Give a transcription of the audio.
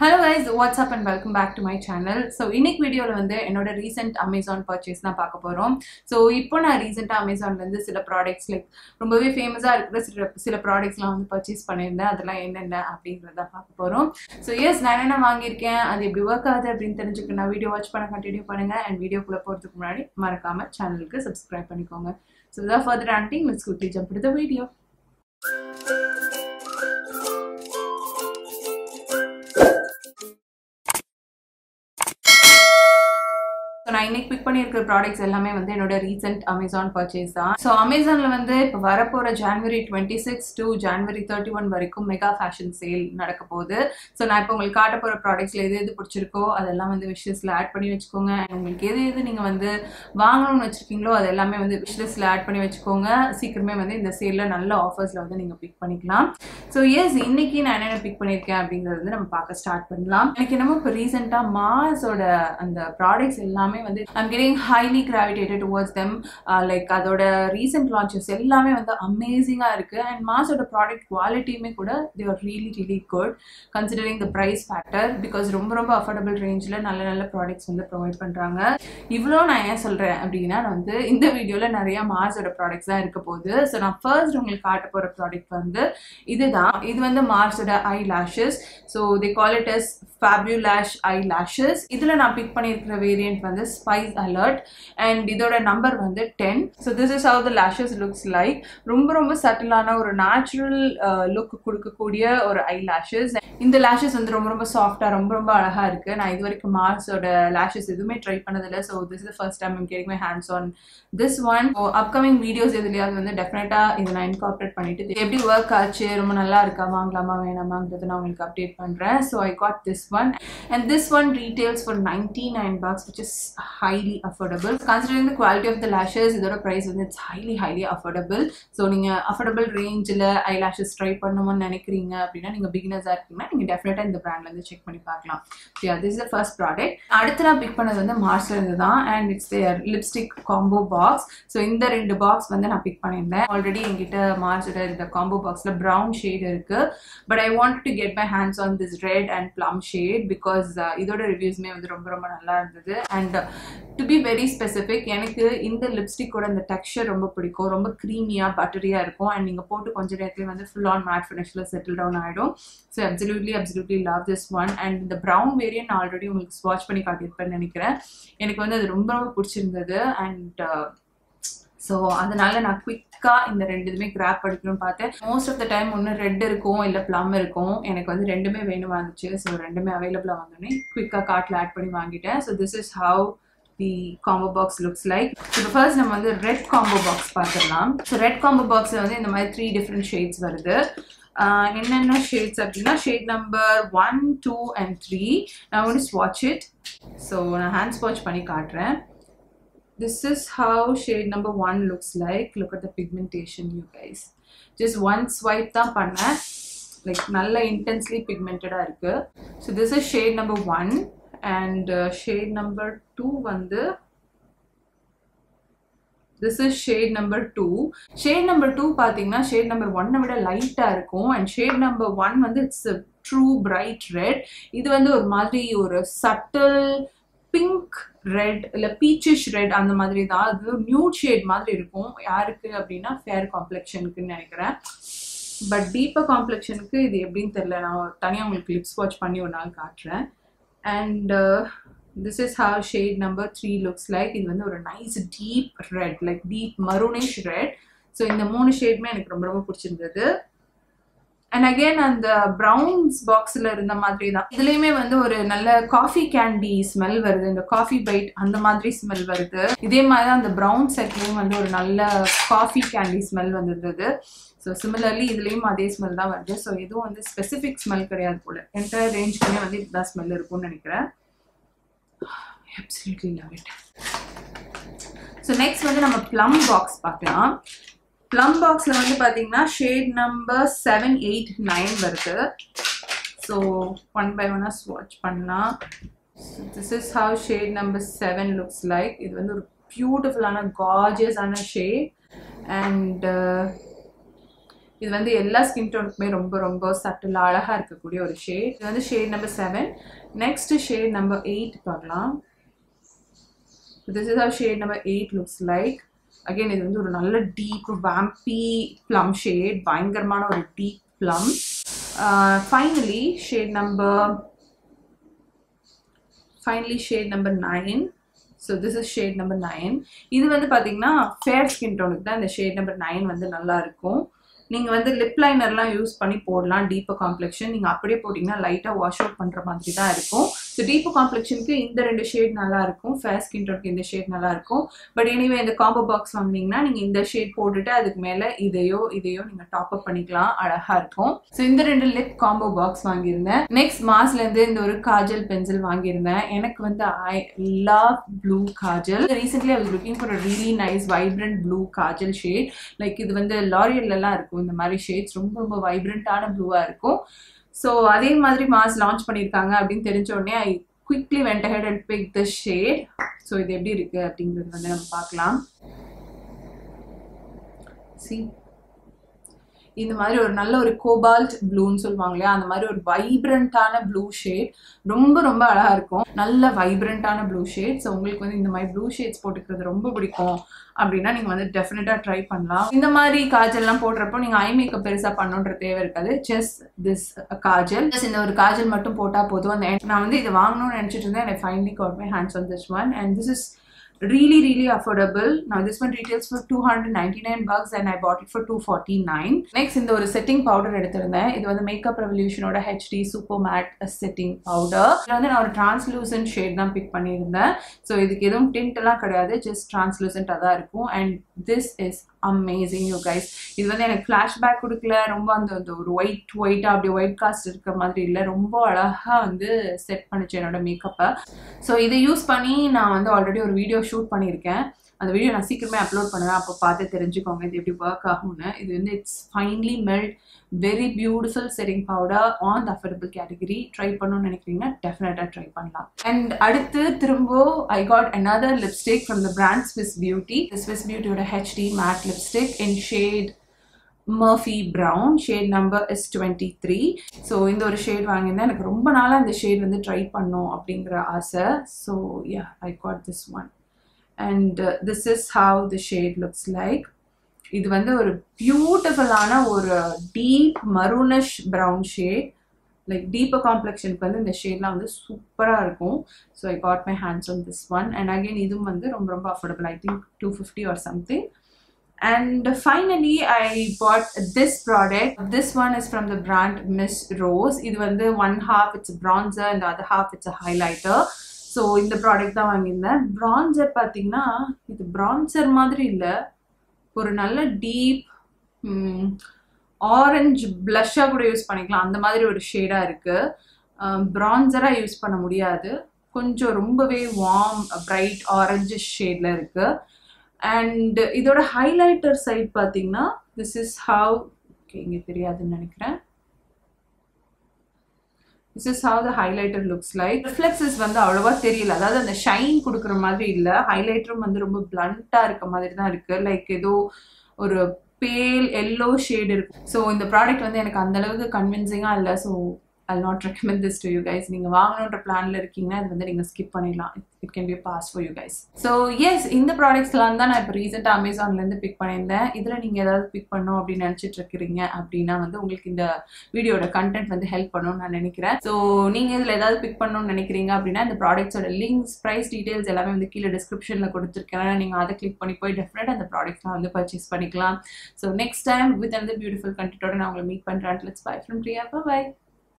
Hello guys what's up and welcome back to my channel so இன்னைக்கு வீடியோவில் வந்து என்னோட ரீசெண்ட் அமேசான் பர்ச்சேஸ் தான் பார்க்க போகிறோம் ஸோ இப்போ நான் ரீசெண்டாக அமேசான்லேருந்து சில ப்ராடக்ட்ஸ் லைக் ரொம்பவே ஃபேமஸாக இருக்கிற சில சில ப்ராடக்ட்ஸ்லாம் வந்து பர்ச்சேஸ் பண்ணியிருந்தேன். அதெல்லாம் என்னென்ன அப்படிங்கிறத பார்க்க போகிறோம் ஸோ எஸ் நான் என்னென்ன வாங்கியிருக்கேன் அது எப்படி ஒர்க் ஆகுது அப்படின்னு தெரிஞ்சுக்க நான் வீடியோ வாட்ச் பண்ண கண்டினியூ பண்ணுங்கள் அண்ட் வீடியோக்குள்ளே போகிறதுக்கு முன்னாடி மறக்காமல் சேனலுக்கு சப்ஸ்கிரைப் பண்ணிக்கோங்க. ஸோ இதான் ஃபர்தர் ஆண்டிங் மிஸ் குட்டி ஜம்ப் டு த வீடியோ நான் இன்னைக்கு பிக் பண்ணியிருக்கிற ப்ராடக்ட்ஸ் எல்லாமே வந்து என்னோட ரீசெண்ட் அமேசான் பர்ச்சேஸ் தான் ஸோ அமேசானில் வந்து இப்போ வரப்போகிற January twenty six to January thirty one வரைக்கும் மெகா ஃபேஷன் சேல் நடக்க போகுது. ஸோ நான் இப்போ உங்களுக்கு காட்ட போகிற ப்ராடக்ட்ஸில் எது எது பிடிச்சிருக்கோ அதெல்லாம் வந்து விஷயஸில் ஆட் பண்ணி வச்சுக்கோங்க. உங்களுக்கு எது எது நீங்கள் வந்து வாங்கணும்னு வச்சுருக்கீங்களோ அது எல்லாமே வந்து விஷயஸில் ஆட் பண்ணி வச்சுக்கோங்க. சீக்கிரமே வந்து இந்த சேலில் நல்ல ஆஃபர்ஸில் வந்து நீங்கள் பிக் பண்ணிக்கலாம். ஸோ எஸ் இன்னைக்கு நான் என்னென்ன பிக் பண்ணியிருக்கேன் அப்படிங்கிறது வந்து நம்ம பார்க்க ஸ்டார்ட் பண்ணலாம். எனக்கு என்னமோ இப்போ ரீசெண்டாக மாஸோட அந்த ப்ராடக்ட்ஸ் எல்லாமே வந்து I'm getting highly gravitated towards them like அதோட ரீசெண்ட் லான்ச்சஸ் எல்லாமே வந்து அமேசிங்காக இருக்குது அண்ட் மாஸோட ப்ராடக்ட் குவாலிட்டியுமே கூட they are really really good considering the price factor because ரொம்ப ரொம்ப அஃபோர்டபுள் ரேஞ்சில் நல்ல நல்ல ப்ராடக்ட்ஸ் வந்து ப்ரொவைட் பண்ணுறாங்க இவ்வளோ நான் ஏன் சொல்கிறேன் அப்படின்னா நான் வந்து இந்த வீடியோவில் நிறைய மார்ஸோட ப்ராடக்ட்ஸ் தான் இருக்க போகுது. ஸோ நான் ஃபர்ஸ்ட் உங்களுக்கு காட்ட போகிற ப்ராடக்ட் வந்து இதுதான். இது வந்து மார்ஸோட eye lashes so they call it as eye lashes இதில் நான் பிக் பண்ணியிருக்கிற வேரியன்ட் வந்து ஸ்பைஸ் அலர்ட் அண்ட் இதோட நம்பர் வந்து ten so this is how the lashes looks like ரொம்ப ரொம்ப சட்டிலான ஒரு நேச்சுரல் லுக் uh, கொடுக்கக்கூடிய ஒரு ஐ லேஷஸ் இந்த லேஷஸ் வந்து ரொம்ப ரொம்ப சாஃப்டாக ரொம்ப ரொம்ப அழகாக இருக்குது நான் இது வரைக்கும் மார்ஸோட லேஷஸ் எதுவுமே ட்ரை பண்ணதில்லை. So this is first time கேட்க my hands on this one upcoming videos எதுலையாவது வந்து டெஃபினட்டாக இதை நான் இன்கார்பரேட் பண்ணிட்டு எப்படி ஒர்க் ஆச்சு ரொம்ப நல்லா இருக்கா வாங்கலாமா வேணாமாங்கிறது நான் உங்களுக்கு அப்டேட் பண்ணுறேன் so I got this one and this one retails for ninety nine bucks which is highly affordable considering the quality of the lashes இதோட ப்ரைஸ் வந்து it's highly highly affordable so நீங்கள் அஃபோர்டபுள் ரேஞ்சில் ஐ lashes try பண்ணணும்னு நினைக்கிறீங்க அப்படின்னா நீங்கள் பிகினர்ஸாக இருக்கீங்கன்னா நீங்கள் டெஃபினட்டாக இந்த பிராண்ட்லேருந்து செக் பண்ணி பார்க்கலாம். Yeah this is first product அடுத்து நான் பிக் பண்ணது வந்து மார்ஸ்ல இருந்து தான். And it's their lipstick combo box so இந்த ரெண்டு பாக்ஸ் வந்து நான் பிக் பண்ணியிருந்தேன். ஆல்ரெடி என்கிட்ட மார்ஸோட இந்த காம்போ பாக்ஸில் ப்ரௌன் ஷேட் இருக்கு. But I want to get my hands on this red and plum shade because இதோட ரிவ்யூஸ்மே வந்து ரொம்ப ரொம்ப நல்லா இருந்தது. And to be very specific எனக்கு இந்த லிப்ஸ்டிக்கோட இந்த டெக்ஸ்சர் ரொம்ப பிடிக்கும். ரொம்ப க்ரீமியாக பட்டரியாக இருக்கும். அண்ட் நீங்கள் போட்டு கொஞ்ச நேரத்துலேயே வந்து ஃபுல் ஆன் மேட் ஃபினிஷில் செட்டில் டவுன் ஆகிடும் so absolutely absolutely love this one and இந்த ப்ரௌன் வேரியன் நான் ஆல்ரெடி உங்களுக்கு ஸ்வாட்ச் பண்ணி காட்டியிருப்பேன்னு நினைக்கிறேன். எனக்கு வந்து அது ரொம்ப ரொம்ப பிடிச்சிருந்தது. அண்ட் ஸோ uh, அதனால நான் குவிக்காக இந்த ரெண்டு இதுமே கிராப் படிக்கணும்னு பார்த்தேன். மோஸ்ட் ஆஃப் த டைம் ஒன்று ரெட் இருக்கும் இல்லை ப்ளம் இருக்கும். எனக்கு வந்து ரெண்டுமே வேணும் வந்துச்சு. ஸோ ரெண்டுமே அவைலபிளாக வந்தோடனே குவிக்காக கார்ட்டில் ஆட் பண்ணி வாங்கிட்டேன். So this is how the combo box looks like இப்போ ஃபர்ஸ்ட் நம்ம வந்து ரெட் காம்போ பாக்ஸ் பார்த்துடலாம் ஸோ ரெட் காம்போ பாக்ஸில் வந்து இந்த மாதிரி த்ரீ டிஃப்ரெண்ட் ஷேட்ஸ் வருது என்னென்ன ஷேட்ஸ் அப்படின்னா shade number one two and three நான் வந்து ஸ்வாட்ச் இட் ஸோ நான் ஹேண்ட் ஸ்வாட்ச் பண்ணி காட்டுறேன் this is how shade number one looks like look at the pigmentation you guys just one swipe தான் பண்ணேன் like நல்ல intensely pigmented இருக்கு so this is shade number one And uh, shade number வந்து this is shade number two shade number two பார்த்தீங்கன்னா shade number ஒன்னை விட லைட்டாக இருக்கும். அண்ட் ஷேட் நம்பர் ஒன் வந்து இட்ஸ் ட்ரூ பிரைட் ரெட் இது வந்து ஒரு மாதிரி ஒரு சட்டில் பிங்க் ரெட் இல்லை பீச்சிஷ் ரெட் அந்த மாதிரி தான். அது நியூட் ஷேட் மாதிரி இருக்கும். யாருக்கு அப்படின்னா ஃபேர் காம்ப்ளெக்ஷனுக்குன்னு நினைக்கிறேன். பட் டீப்பர் காம்ப்ளெக்ஷனுக்கு இது எப்படின்னு தெரில நான் தனியாக உங்களுக்கு லிப்ஸ் வாட்ச் பண்ணி ஒரு நாள் காட்டுறேன். and this is how shade number three looks like இது வந்து ஒரு nice deep red like deep maroonish red so இந்த மூணு ஷேட்மே எனக்கு ரொம்ப ரொம்ப பிடிச்சிருந்தது அண்ட் அகெயின் அந்த ப்ரௌன்ஸ் பாக்ஸில் இருந்த மாதிரி தான். இதுலேயுமே வந்து ஒரு நல்ல காஃபி கேண்டி ஸ்மெல் வருது. இந்த காஃபி பைட் அந்த மாதிரி ஸ்மெல் வருது. இதே மாதிரி தான் அந்த ப்ரௌன் செட்லேயும் வந்து ஒரு நல்ல காஃபி கேண்டி ஸ்மெல் வந்திருந்தது. ஸோ சிமிலர்லி இதுலேயும் அதே ஸ்மெல் தான் வருது. ஸோ எதுவும் வந்து ஸ்பெசிஃபிக் ஸ்மெல் கிடையாது போல. என்டையர் ரேஞ்சுக்குமே வந்து இதுதான் ஸ்மெல் இருக்கும்னு நினைக்கிறேன். Absolutely love it so next வந்து நம்ம ப்ளம் பாக்ஸ் பார்க்கலாம். ப்ளம் பாக்ஸில் வந்து பார்த்தீங்கன்னா shade number seven eight nine வருது. ஸோ ஒன் பை ஒன்னாக ஸ்வாட்ச் பண்ணலாம். This is how shade number seven looks like இது வந்து ஒரு பியூட்டிஃபுல்லான கார்ஜியஸான ஷேட் அண்ட் இது வந்து எல்லா ஸ்கின் டோனுக்குமே ரொம்ப ரொம்ப சட்டில் அழகாக இருக்கக்கூடிய ஒரு ஷேட் இது வந்து shade number seven next shade number eight பார்க்கலாம். This is how shade number eight looks like again இது வந்து ஒரு நல்ல டீப் வேம்பி ப்ளம் ஷேட் பயங்கரமான ஒரு deep plum finally shade number finally shade number nine so this is shade number nine இது வந்து பார்த்தீங்கன்னா ஃபேர் ஸ்கின் டோனுக்கு தான் இந்த ஷேட் நம்பர் நைன் வந்து நல்லா இருக்கும். நீங்கள் வந்து லிப் லைனர்லாம் யூஸ் பண்ணி போடலாம் டீப்பர் காம்ப்ளெக்ஷன் நீங்கள் அப்படியே போட்டிங்கன்னா லைட்டாக வாஷ் அவுட் பண்ணுற மாதிரி தான் இருக்கும். ஸோ டீப் காம்ப்ளெக்ஷனுக்கு இந்த ரெண்டு ஷேட் நல்லா இருக்கும் ஃபேர் ஸ்கின் டோனுக்கு இந்த ஷேட் நல்லா இருக்கும் பட் எனிவே இந்த காம்போ பாக்ஸ் வாங்கினீங்கன்னா நீங்கள் இந்த ஷேட் போட்டுட்டு அதுக்கு மேலே இதையோ இதையோ நீங்கள் டாப் அப் பண்ணிக்கலாம். அழகாக இருக்கும். ஸோ இந்த ரெண்டு லிப் காம்போ பாக்ஸ் வாங்கியிருந்தேன். நெக்ஸ்ட் மாஸ்லேருந்து இந்த ஒரு காஜல் பென்சில் வாங்கியிருந்தேன். எனக்கு வந்து I love blue kajal. Recently I was looking for really nice vibrant blue kajal shade like இது வந்து லாரியல்லாம் இருக்கும். இந்த மாதிரி ஷேட்ஸ் ரொம்ப ரொம்ப வைப்ரண்ட்டான ப்ளூவாக இருக்கும். ஸோ அதே மாதிரி மாஸ் லான்ச் பண்ணியிருக்காங்க அப்படின்னு தெரிஞ்ச உடனே I quickly went ahead and pick the shade so இது எப்படி இருக்கு அப்படிங்கிறது வந்து நம்ம பார்க்கலாம். சி இந்த மாதிரி ஒரு நல்ல ஒரு கோபால்ட் ப்ளூன்னு சொல்லுவாங்க இல்லையா? அந்த மாதிரி ஒரு வைப்ரண்ட்டான ப்ளூ ஷேட் ரொம்ப ரொம்ப அழகா இருக்கும். நல்ல வைப்ரண்ட்டான ப்ளூ ஷேட் ஸோ உங்களுக்கு வந்து இந்த மாதிரி ப்ளூ ஷேட்ஸ் போட்டுக்கிறது ரொம்ப பிடிக்கும் அப்படின்னா நீங்கள் வந்து டெஃபினட்டாக ட்ரை பண்ணலாம். இந்த மாதிரி காஜல்லாம் போடுறப்போ நீங்கள் ஐ மேக்கப் பெருசாக பண்ணுன்ற தேவை இருக்காது. Just this Kajal. ஜஸ்ட் இந்த ஒரு காஜல் மட்டும் போட்டால் போதும். அந்த நான் வந்து இதை வாங்கணும்னு நினச்சிட்டு இருந்தேன். எனக்கு finally got my hands on this one and this is really really affordable. Now this one retails for 299 bucks and i bought it for 249 next இந்த ஒரு செட்டிங் பவுடர் எடுத்திருந்தேன். இது வந்து makeup ரெவல்யூஷனோட HD super matte setting powder இதுல வந்து நான் ஒரு translucent shade தான் பிக் பண்ணியிருந்தேன். ஸோ இதுக்கு எதுவும் டிண்ட் எல்லாம் கிடையாது. ஜஸ்ட் டிரான்ஸ்லூசன்ட்டாக தான் இருக்கும். And this is amazing you guys இது வந்து எனக்கு ஃப்ளாஷ்பேக் கொடுக்கல. ரொம்ப அந்த அந்த ஒரு ஒயிட் ஒயிட்டாக அப்படி ஒயிட் காஸ்ட் இருக்கிற மாதிரி இல்லை. ரொம்ப அழகாக வந்து செட் பண்ணுச்சு என்னோட மேக்கப்பை ஸோ இதை யூஸ் பண்ணி நான் வந்து ஆல்ரெடி ஒரு வீடியோ ஷூட் பண்ணியிருக்கேன். அந்த வீடியோ நான் சீக்கிரமே அப்லோட் பண்ணுவேன். அப்போ பார்த்து தெரிஞ்சுக்கோங்க இது எப்படி ஒர்க் ஆகும்னு. இது வந்து it's finely melt very beautiful setting powder on the affordable category try பண்ணணும்னு நினைக்கிறீங்கன்னா டெஃபினட்டாக ட்ரை பண்ணலாம். அண்ட் அடுத்து திரும்ப I got another lipstick from the brand Swiss Beauty Swiss பியூட்டியோட HD matte lipstick in shade Murphy brown shade number is twenty three so இந்த ஒரு shade வாங்கியிருந்தேன். எனக்கு ரொம்ப நாளாக இந்த ஷேட் வந்து ட்ரை பண்ணும் அப்படிங்கிற ஆசை. So ya I got this one and this is how the shade looks like இது வந்து ஒரு பியூட்டிஃபுல்லான ஒரு deep maroonish brown shade like deeper காம்ப்ளெக்ஷனுக்கு வந்து இந்த ஷேட்லாம் வந்து சூப்பராக இருக்கும். So I got my hands on this one and again இதுவும் வந்து ரொம்ப ரொம்ப affordable I think two fifty or something and finally i bought this product. This one is from the brand miss rose. இது வந்து one half it's a bronzer and the other half it's a highlighter. So இந்த product தான் வாங்கியிருந்தேன். Bronzer பார்த்தீங்கன்னா இது bronzer மாதிரி இல்லை. ஒரு நல்ல டீப் ஆரஞ்சு ப்ளஷ்ஷாக கூட யூஸ் பண்ணிக்கலாம். அந்த மாதிரி ஒரு ஷேடாக இருக்குது ப்ரான்சராக யூஸ் பண்ண முடியாது. கொஞ்சம் ரொம்பவே வார்ம் பிரைட் ஆரஞ்சு ஷேடில் இருக்குது அண்ட் இதோட ஹைலைட்டர் சைட் பார்த்தீங்கன்னா திஸ் இஸ் ஹவ் ஓகே இங்கே தெரியாதுன்னு நினைக்கிறேன். This is how the highlighter looks like reflexes வந்து அவ்வளோவா தெரியல. அதாவது அந்த ஷைன் கொடுக்குற மாதிரி இல்லை. ஹைலைட்டரும் வந்து ரொம்ப பிளண்ட்டாக இருக்க மாதிரி தான் இருக்குது லைக் ஏதோ ஒரு பேல் எல்லோ ஷேடு இருக்கு. ஸோ இந்த ப்ராடக்ட் வந்து எனக்கு அந்த அளவுக்கு கன்வின்சிங்காக இல்லை. So I not recommend this to you guys நீங்கள் வாங்கணுன்ற பிளானில் இருக்கீங்கன்னா இது வந்து நீங்கள் ஸ்கிப் பண்ணிடலாம். It can be pass for you guys so yes இந்த ப்ராடக்ட்ஸ்லாம் தான் நான் இப்போ ரீசெண்டாக அமேசான்லேருந்து பிக் பண்ணியிருந்தேன். இதில் நீங்கள் ஏதாவது பிக் பண்ணணும் அப்படின்னு நினச்சிட்டு இருக்கிறீங்க அப்படின்னா வந்து உங்களுக்கு இந்த வீடியோட கண்டென்ட் வந்து ஹெல்ப் பண்ணணும்னு நான் நினைக்கிறேன். ஸோ நீங்கள் இதில் ஏதாவது பிக் பண்ணணும்னு நினைக்கிறீங்க அப்படின்னா இந்த ப்ராடக்ட்ஸோட லிங்க்ஸ் ப்ரைஸ் டீடைல்ஸ் எல்லாமே வந்து கீழே டிஸ்கிரிப்ஷனில் கொடுத்துருக்கேன். நீங்கள் அதை கிளிக் பண்ணி போய் டெஃபினட்டாக அந்த ப்ராடக்ட்ஸ்லாம் வந்து பர்ச்சேஸ் பண்ணிக்கலாம். ஸோ நெக்ஸ்ட் டைம் வித் அந்த பியூட்டிஃபுல் கண்டென்ட்டோட நான் உங்களை மீட் பண்ணுறேன் let's bye from Priya bye